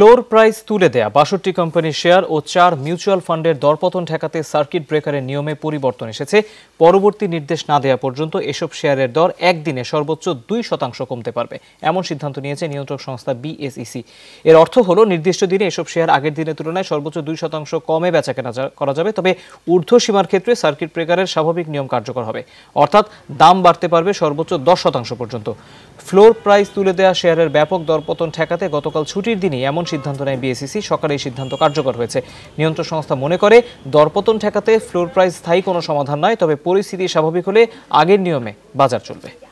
Floor price তুলে দেয়া। বাষট্টি কোম্পানির শেয়ার ও চার মিউচুয়াল ফান্ডের দরপতন ঠেকাতে সার্কিট ব্রেকারের নিয়মে পরিবর্তন এসেছে। পরবর্তী নির্দেশ না দেওয়া পর্যন্ত এসব শেয়ারের দর একদিনে সর্বোচ্চ দুই শতাংশ কমতে পারবে, এমন সিদ্ধান্ত নিয়েছে নিয়ন্ত্রক সংস্থা বিএসইসি এর অর্থ হলো, নির্দিষ্ট দিনে এসব শেয়ার আগের দিনের তুলনায় সর্বোচ্চ দুই শতাংশ কমে বেচা কেনা করা যাবে, তবে ঊর্ধ্ব সীমার ক্ষেত্রে সার্কিট ব্রেকারের স্বাভাবিক নিয়ম কার্যকর হবে। অর্থাৎ দাম বাড়তে পারবে সর্বোচ্চ দশ শতাংশ পর্যন্ত। ফ্লোর প্রাইস তুলে দেওয়া শেয়ারের ব্যাপক দরপতন ঠেকাতে গতকাল ছুটির দিনই এমন সিদ্ধান্ত নেয় বিএসিসি সকালে এই সিদ্ধান্ত কার্যকর হয়েছে। নিয়ন্ত্রণ সংস্থা মনে করে, দরপতন ঠেকাতে ফ্লোর প্রাইস স্থায়ী কোনো সমাধান নয়, তবে পরিস্থিতি স্বাভাবিক হলে আগের নিয়মে বাজার চলবে।